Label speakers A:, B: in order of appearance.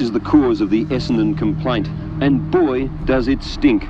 A: This is the cause of the Essendon complaint, and boy does it stink.